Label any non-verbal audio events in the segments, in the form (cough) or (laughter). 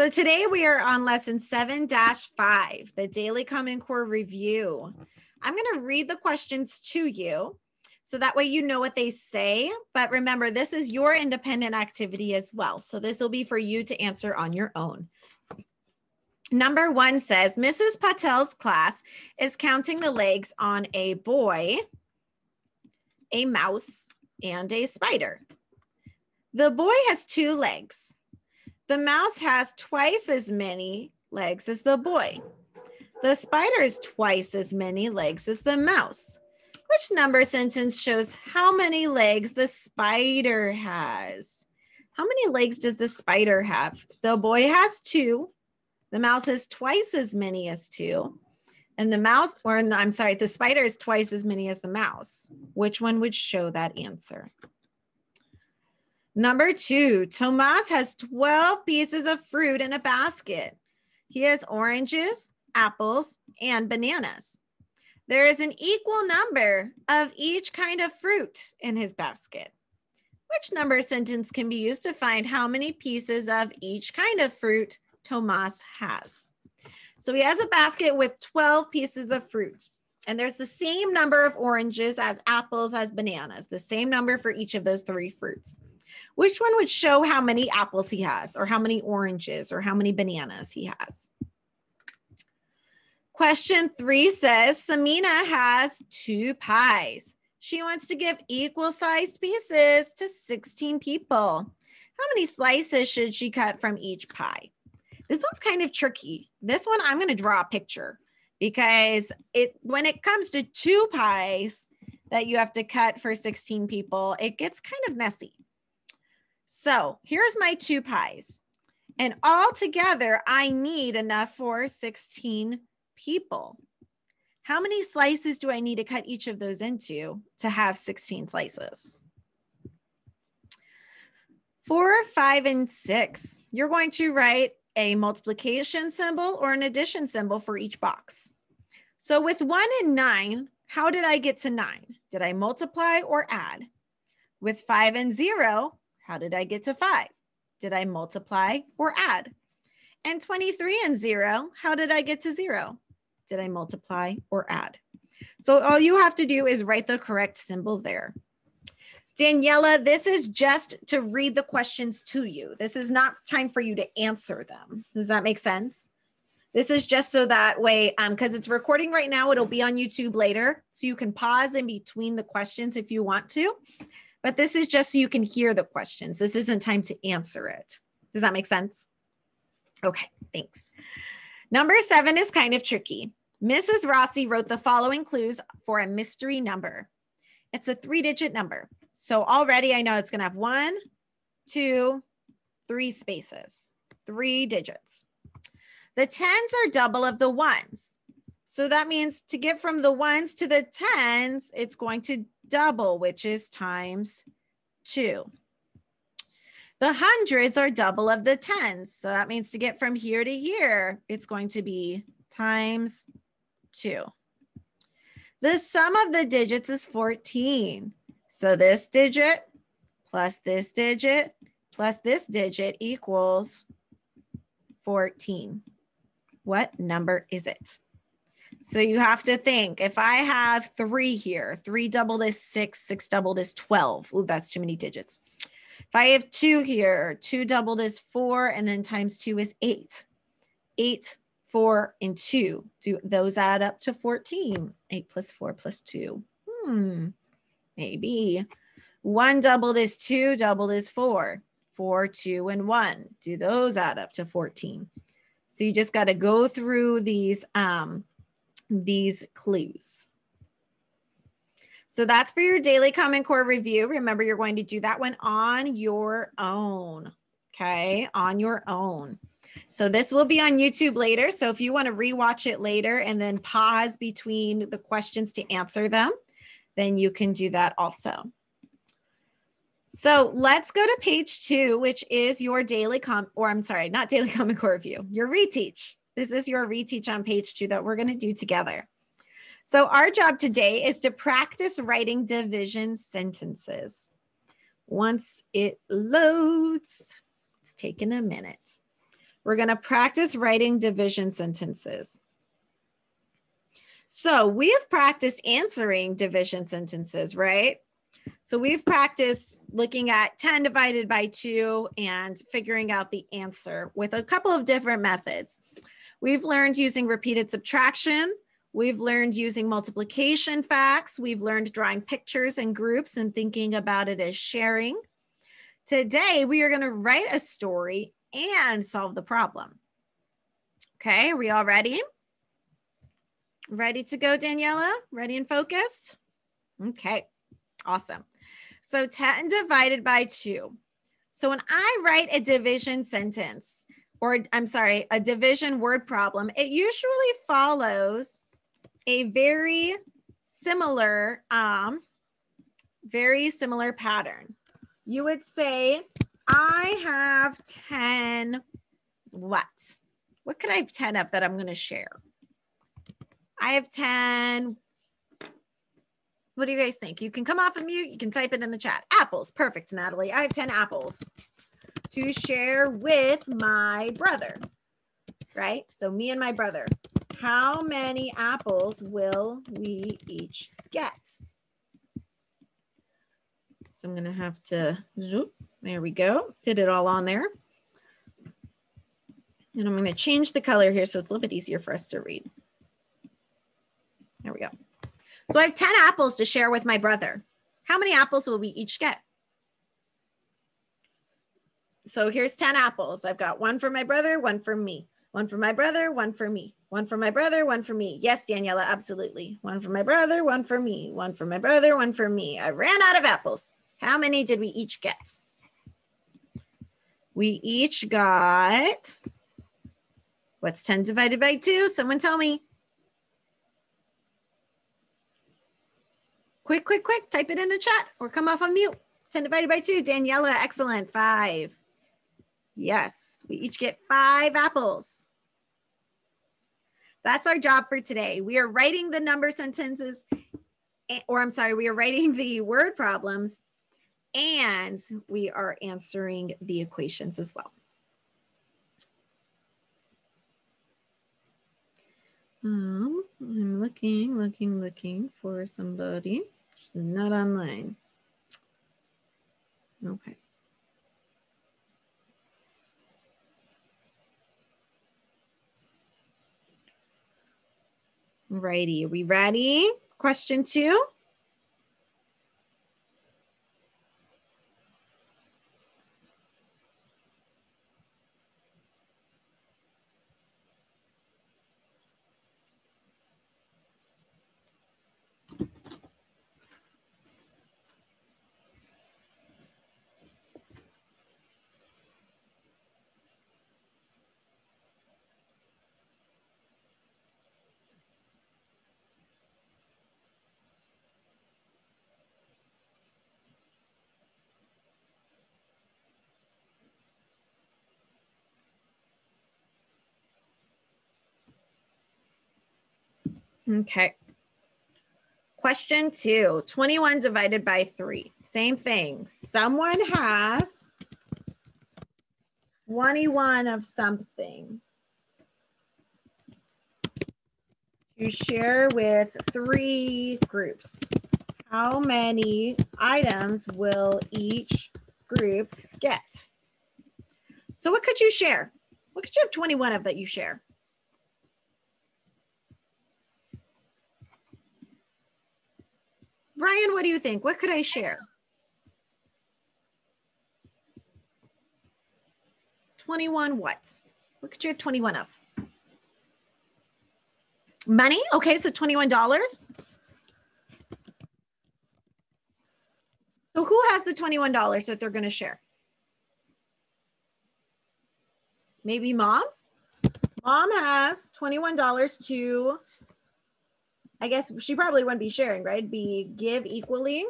So today we are on lesson 7-5, the Daily Common Core Review. I'm going to read the questions to you so that way you know what they say. But remember, this is your independent activity as well. So this will be for you to answer on your own. Number one says Mrs. Patel's class is counting the legs on a boy, a mouse, and a spider. The boy has two legs. The mouse has twice as many legs as the boy. The spider has twice as many legs as the mouse. Which number sentence shows how many legs the spider has? How many legs does the spider have? The boy has two. The mouse has twice as many as two. And the mouse, or I'm sorry, the spider is twice as many as the mouse. Which one would show that answer? Number two, Tomas has 12 pieces of fruit in a basket. He has oranges, apples, and bananas. There is an equal number of each kind of fruit in his basket. Which number sentence can be used to find how many pieces of each kind of fruit Tomas has? So he has a basket with 12 pieces of fruit. And there's the same number of oranges as apples as bananas, the same number for each of those three fruits. Which one would show how many apples he has, or how many oranges, or how many bananas he has? Question three says Samina has two pies. She wants to give equal sized pieces to 16 people. How many slices should she cut from each pie? This one's kind of tricky. This one, I'm going to draw a picture because it when it comes to two pies that you have to cut for 16 people, it gets kind of messy. So here's my two pies. And all together, I need enough for 16 people. How many slices do I need to cut each of those into to have 16 slices? Four, five, and six. You're going to write a multiplication symbol or an addition symbol for each box. So with one and nine, how did I get to nine? Did I multiply or add? With five and zero, how did I get to five? Did I multiply or add? And 23 and zero, how did I get to zero? Did I multiply or add? So all you have to do is write the correct symbol there. Daniela, this is just to read the questions to you. This is not time for you to answer them. Does that make sense? This is just so that way, because um, it's recording right now, it'll be on YouTube later. So you can pause in between the questions if you want to. But this is just so you can hear the questions. This isn't time to answer it. Does that make sense? Okay, thanks. Number seven is kind of tricky. Mrs. Rossi wrote the following clues for a mystery number. It's a three digit number. So already I know it's going to have one, two, three spaces, three digits. The tens are double of the ones. So that means to get from the ones to the tens, it's going to double, which is times two. The hundreds are double of the tens. So that means to get from here to here, it's going to be times two. The sum of the digits is 14. So this digit plus this digit plus this digit equals 14. What number is it? So you have to think if I have three here, three doubled is six, six doubled is 12. Ooh, that's too many digits. If I have two here, two doubled is four, and then times two is eight. Eight four, and two. Do those add up to 14? Eight plus four plus two. Hmm, maybe. One doubled is two, doubled is four. Four, two, and one. Do those add up to 14? So you just got to go through these, um, these clues. So that's for your daily Common Core review. Remember, you're going to do that one on your own. Okay, on your own. So this will be on YouTube later. So if you want to rewatch it later and then pause between the questions to answer them, then you can do that also. So let's go to page two, which is your daily com, or I'm sorry, not daily Common Core review, your reteach. This is your reteach on page two that we're going to do together. So our job today is to practice writing division sentences. Once it loads, it's taken a minute. We're going to practice writing division sentences. So we have practiced answering division sentences, right? So we've practiced looking at 10 divided by 2 and figuring out the answer with a couple of different methods. We've learned using repeated subtraction. We've learned using multiplication facts. We've learned drawing pictures and groups and thinking about it as sharing. Today, we are going to write a story and solve the problem. Okay, are we all ready? Ready to go, Daniela? Ready and focused? Okay, awesome. So 10 divided by 2. So when I write a division sentence, or I'm sorry, a division word problem, it usually follows a very similar, um, very similar pattern. You would say, I have 10 what? What could I have 10 of that I'm going to share? I have 10. What do you guys think? You can come off of mute. You can type it in the chat. Apples. Perfect, Natalie. I have 10 apples to share with my brother, right? So me and my brother. How many apples will we each get? So I'm going to have to zoop. There we go. Fit it all on there. And I'm going to change the color here so it's a little bit easier for us to read. There we go. So I have 10 apples to share with my brother. How many apples will we each get? So here's 10 apples. I've got one for my brother, one for me. One for my brother, one for me. One for my brother, one for me. Yes, Daniela, absolutely. One for my brother, one for me. One for my brother, one for me. I ran out of apples. How many did we each get? We each got, what's 10 divided by 2? Someone tell me. Quick, quick, quick, type it in the chat or come off on mute. 10 divided by 2, Daniela, excellent, five. Yes, we each get five apples. That's our job for today. We are writing the number sentences, or I'm sorry, we are writing the word problems, and we are answering the equations as well. Um, I'm looking, looking, looking for somebody. She's not online. Okay. Righty, are we ready? Question two. Okay. Question two, 21 divided by three. Same thing. Someone has 21 of something to share with three groups. How many items will each group get? So what could you share? What could you have 21 of that you share? Brian, what do you think? What could I share? 21 what? What could you have 21 of? Money? Okay, so $21. So who has the $21 that they're going to share? Maybe mom? Mom has $21 to I guess she probably wouldn't be sharing, right? Be give equally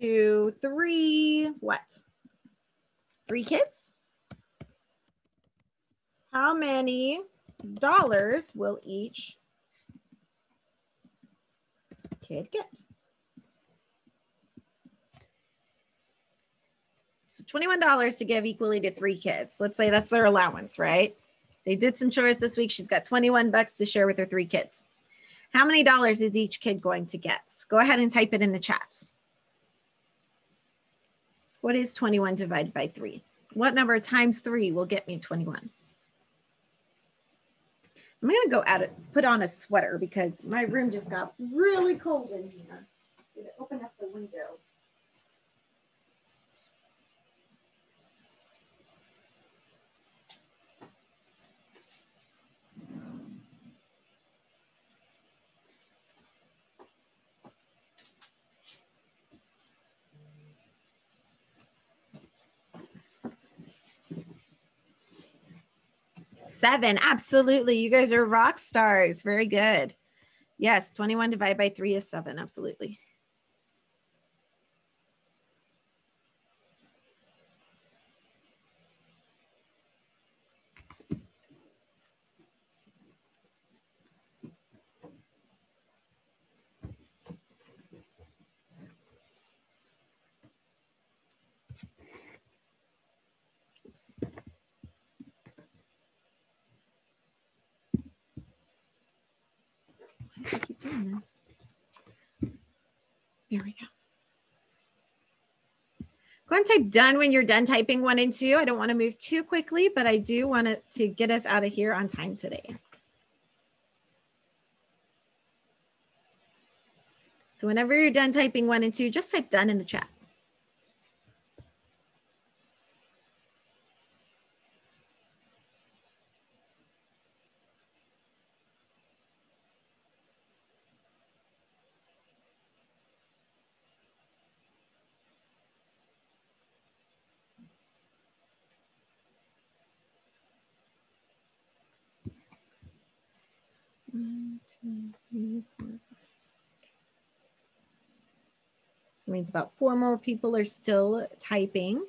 to three, what? Three kids? How many dollars will each kid get? So $21 to give equally to three kids. Let's say that's their allowance, right? They did some chores this week. She's got 21 bucks to share with her three kids. How many dollars is each kid going to get? Go ahead and type it in the chats. What is 21 divided by 3? What number times 3 will get me 21? I'm going to go out it, put on a sweater because my room just got really cold in here. Open up the window. Seven. Absolutely. You guys are rock stars. Very good. Yes. 21 divided by three is seven. Absolutely. Doing this? There we go. Go and type done when you're done typing one and two. I don't want to move too quickly, but I do want it to get us out of here on time today. So whenever you're done typing one and two, just type done in the chat. So it means about four more people are still typing.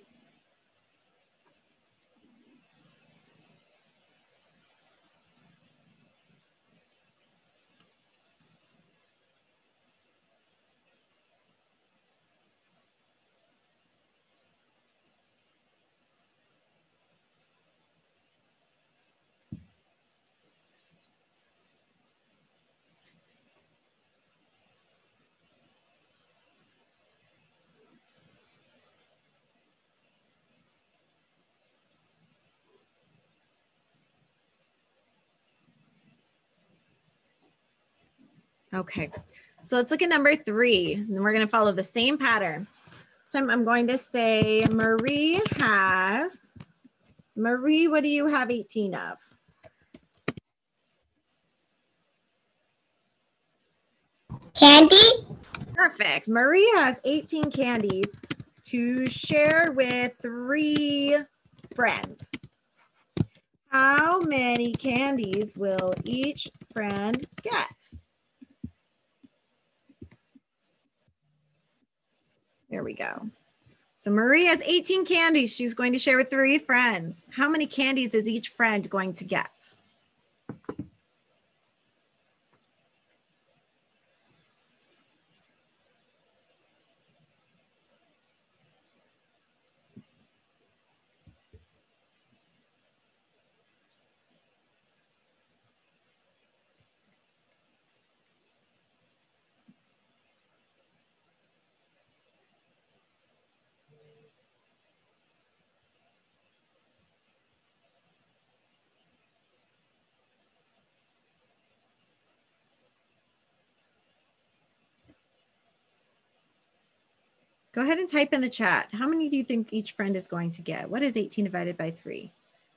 Okay, so let's look at number three. And we're going to follow the same pattern. So I'm, I'm going to say Marie has, Marie, what do you have 18 of? Candy? Perfect. Marie has 18 candies to share with three friends. How many candies will each friend get? There we go. So Marie has 18 candies she's going to share with three friends. How many candies is each friend going to get? Go ahead and type in the chat. How many do you think each friend is going to get? What is 18 divided by 3?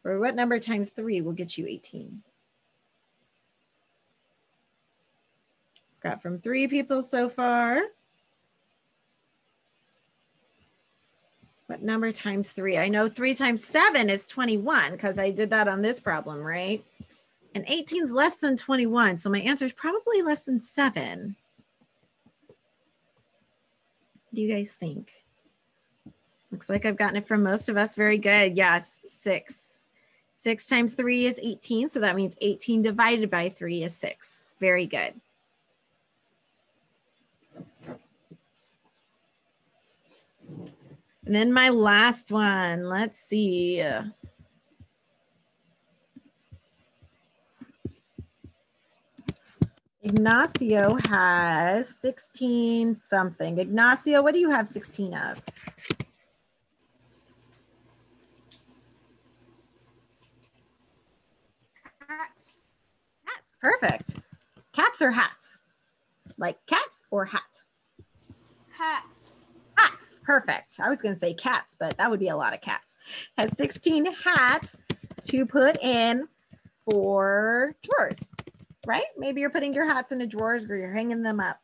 Or what number times 3 will get you 18? Got from three people so far. What number times 3? I know 3 times 7 is 21 because I did that on this problem, right? And 18 is less than 21. So my answer is probably less than 7 do you guys think? Looks like I've gotten it from most of us. Very good. Yes, six. Six times three is 18. So that means 18 divided by three is six. Very good. And then my last one, let's see. Ignacio has 16 something. Ignacio, what do you have 16 of? Hats. Hats, perfect. Cats or hats? Like cats or hats? Hats. Hats, perfect. I was going to say cats, but that would be a lot of cats. Has 16 hats to put in for drawers, right? Maybe you're putting your hats in the drawers or you're hanging them up.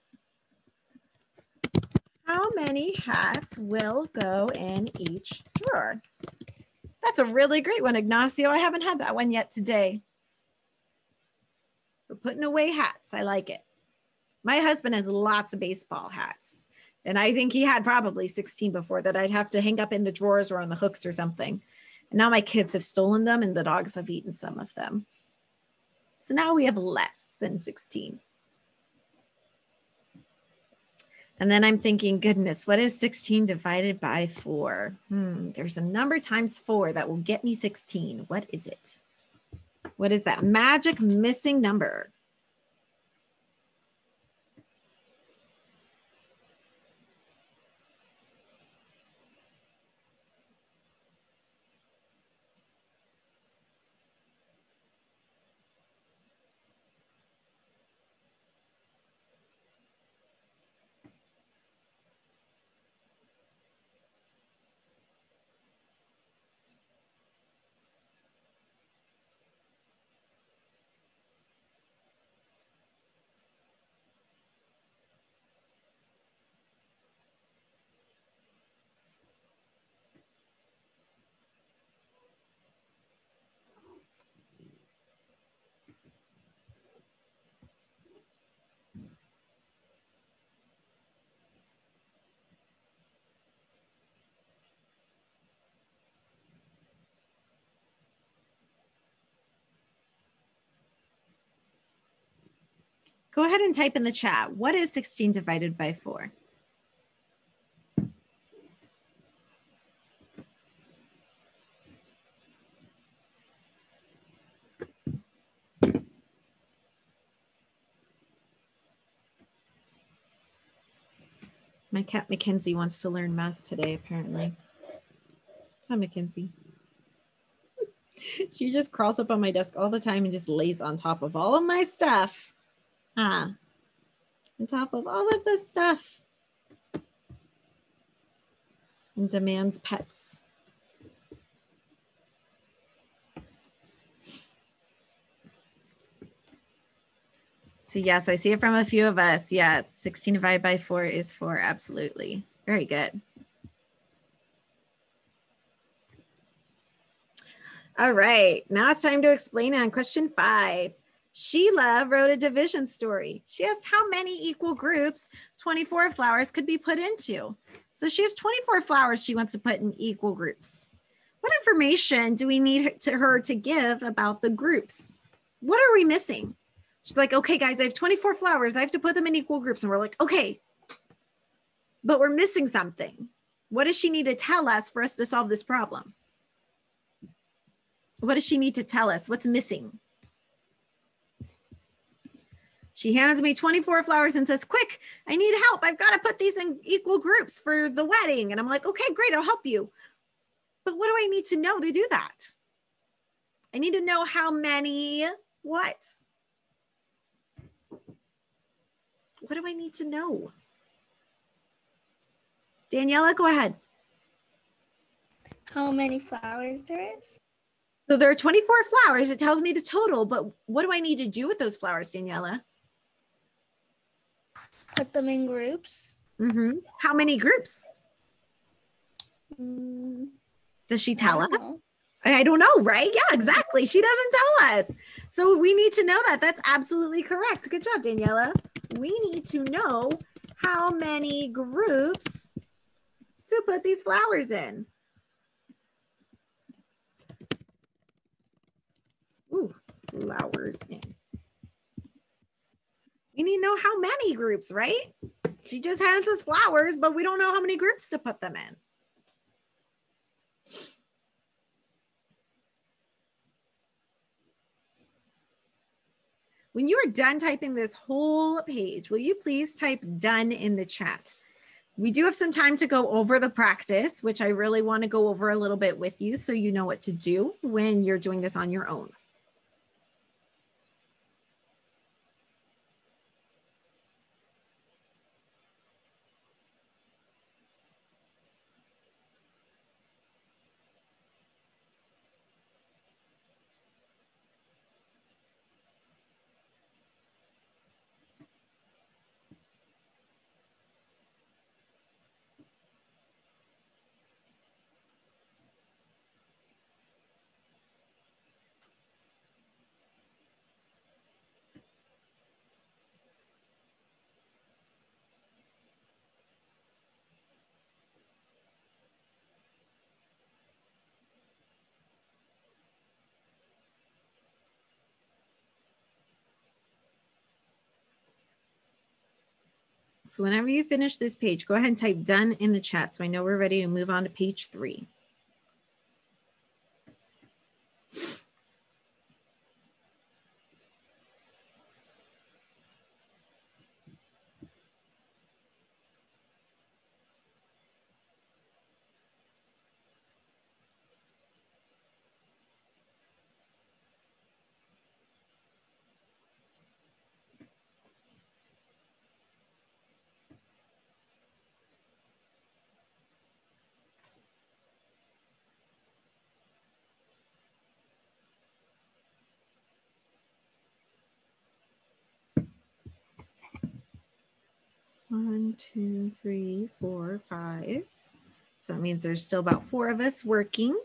How many hats will go in each drawer? That's a really great one, Ignacio. I haven't had that one yet today. We're putting away hats. I like it. My husband has lots of baseball hats. And I think he had probably 16 before that I'd have to hang up in the drawers or on the hooks or something. And now my kids have stolen them and the dogs have eaten some of them. So now we have less than 16. And then I'm thinking, goodness, what is 16 divided by four? Hmm, there's a number times four that will get me 16. What is it? What is that magic missing number? Go ahead and type in the chat. What is 16 divided by 4? My cat Mackenzie wants to learn math today, apparently. Hi, Mackenzie. (laughs) she just crawls up on my desk all the time and just lays on top of all of my stuff. Ah, on top of all of this stuff. And demands pets. So yes, I see it from a few of us. Yes, 16 divided by 4 is 4, absolutely. Very good. All right, now it's time to explain on question five. Sheila wrote a division story. She asked how many equal groups 24 flowers could be put into. So she has 24 flowers she wants to put in equal groups. What information do we need to her to give about the groups? What are we missing? She's like, okay, guys, I have 24 flowers. I have to put them in equal groups. And we're like, okay, but we're missing something. What does she need to tell us for us to solve this problem? What does she need to tell us? What's missing? She hands me 24 flowers and says, Quick, I need help. I've got to put these in equal groups for the wedding. And I'm like, Okay, great, I'll help you. But what do I need to know to do that? I need to know how many what? What do I need to know? Daniela, go ahead. How many flowers there is? So there are 24 flowers. It tells me the total, but what do I need to do with those flowers, Daniela? Put them in groups. Mm-hmm. How many groups? Mm, Does she I tell us? know. I don't know, right? Yeah, exactly. She doesn't tell us. So we need to know that. That's absolutely correct. Good job, Daniela. We need to know how many groups to put these flowers in. Ooh, flowers in even know how many groups, right? She just hands us flowers, but we don't know how many groups to put them in. When you are done typing this whole page, will you please type done in the chat? We do have some time to go over the practice, which I really want to go over a little bit with you so you know what to do when you're doing this on your own. So whenever you finish this page, go ahead and type done in the chat so I know we're ready to move on to page three. One, two, three, four, five. So that means there's still about four of us working.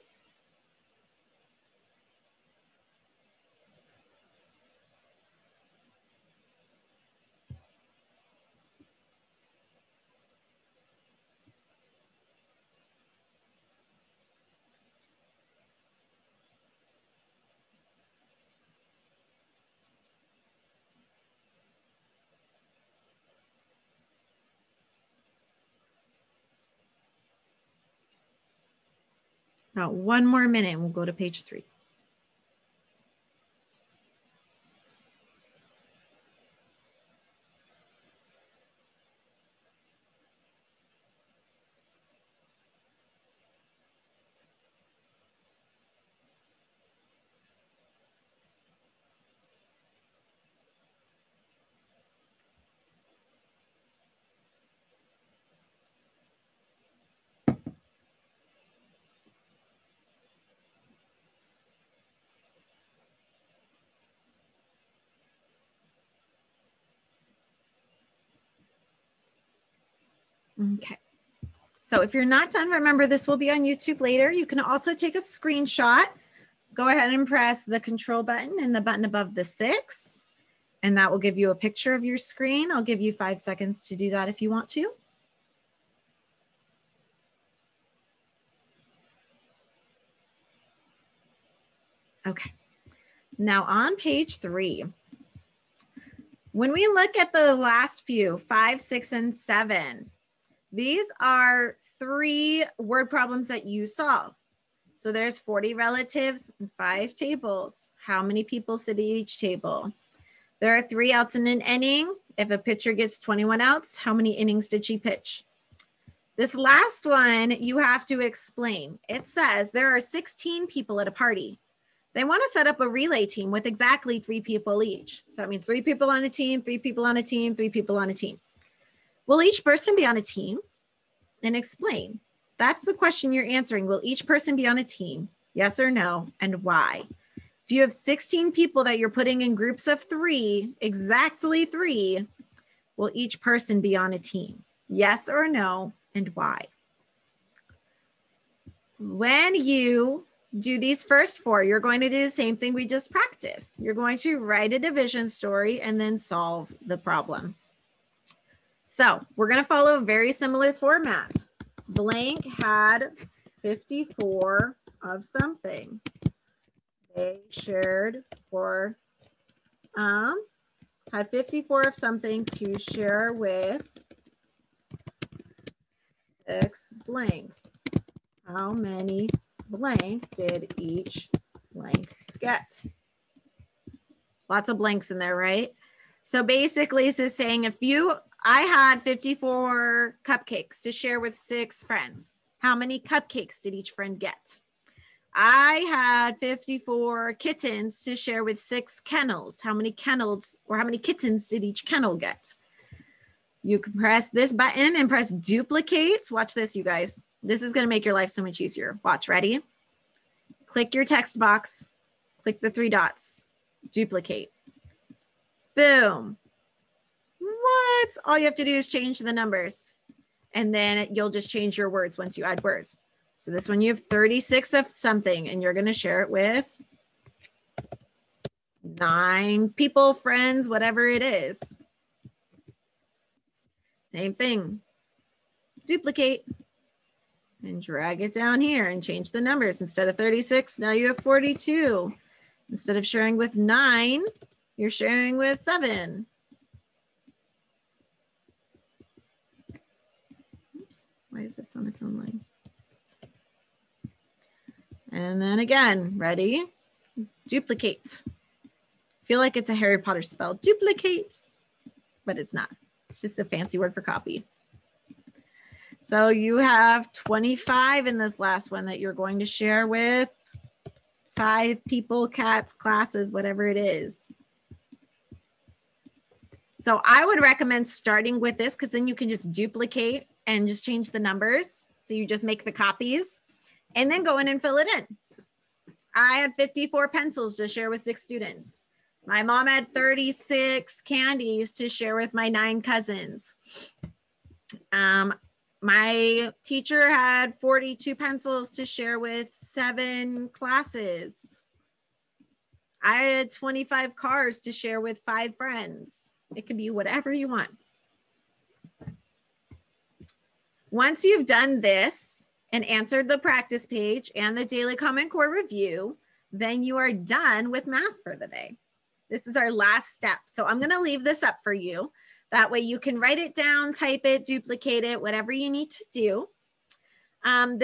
About one more minute and we'll go to page three. Okay. So if you're not done, remember this will be on YouTube later. You can also take a screenshot. Go ahead and press the control button and the button above the six, and that will give you a picture of your screen. I'll give you five seconds to do that if you want to. Okay. Now on page three, when we look at the last few, five, six, and seven, these are three word problems that you solve. So there's 40 relatives and five tables. How many people sit at each table? There are three outs in an inning. If a pitcher gets 21 outs, how many innings did she pitch? This last one you have to explain. It says there are 16 people at a party. They want to set up a relay team with exactly three people each. So that means three people on a team, three people on a team, three people on a team. Will each person be on a team? And explain. That's the question you're answering. Will each person be on a team? Yes or no? And why? If you have 16 people that you're putting in groups of three, exactly three, will each person be on a team? Yes or no? And why? When you do these first four, you're going to do the same thing we just practiced. You're going to write a division story and then solve the problem. So we're going to follow a very similar format. Blank had 54 of something. They shared for, um, had 54 of something to share with six blank. How many blank did each blank get? Lots of blanks in there, right? So basically, this is saying if you, I had 54 cupcakes to share with six friends. How many cupcakes did each friend get? I had 54 kittens to share with six kennels. How many kennels or how many kittens did each kennel get? You can press this button and press duplicate. Watch this, you guys. This is going to make your life so much easier. Watch, ready? Click your text box, click the three dots, duplicate. Boom. What? All you have to do is change the numbers and then you'll just change your words once you add words. So this one you have 36 of something and you're going to share it with nine people, friends, whatever it is. Same thing. Duplicate and drag it down here and change the numbers. Instead of 36, now you have 42. Instead of sharing with nine, you're sharing with seven. Why is this on its own line? And then again, ready? Duplicate. Feel like it's a Harry Potter spell, duplicate, but it's not. It's just a fancy word for copy. So you have 25 in this last one that you're going to share with five people, cats, classes, whatever it is. So I would recommend starting with this because then you can just duplicate and just change the numbers. So you just make the copies and then go in and fill it in. I had 54 pencils to share with six students. My mom had 36 candies to share with my nine cousins. Um, my teacher had 42 pencils to share with seven classes. I had 25 cars to share with five friends. It could be whatever you want. Once you've done this and answered the practice page and the daily Common Core review, then you are done with math for the day. This is our last step. So I'm gonna leave this up for you. That way you can write it down, type it, duplicate it, whatever you need to do. Um, this